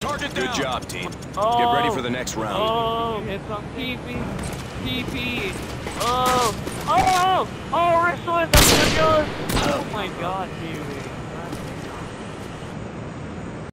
Target Good job, team. Oh. Get ready oh. for the next round. Oh, it's on TP. TP. Oh. Oh. Oh, oh Wrestler, that's good. Oh my god, dude.